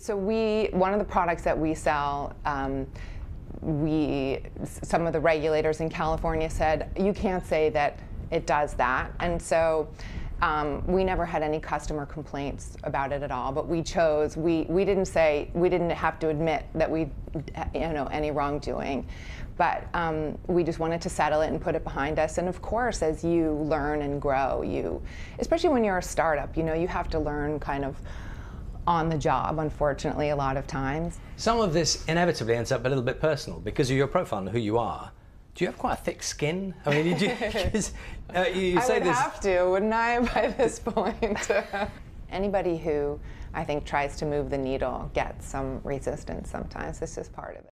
So we, one of the products that we sell, um, we, some of the regulators in California said, you can't say that it does that. And so um, we never had any customer complaints about it at all, but we chose, we, we didn't say, we didn't have to admit that we, you know, any wrongdoing. But um, we just wanted to settle it and put it behind us. And of course, as you learn and grow, you, especially when you're a startup, you know, you have to learn kind of on the job, unfortunately, a lot of times. Some of this inevitably ends up a little bit personal because of your profile and who you are. Do you have quite a thick skin? I mean, you, uh, you I say would this. have to, wouldn't I, by this point? Anybody who I think tries to move the needle gets some resistance sometimes. This is part of it.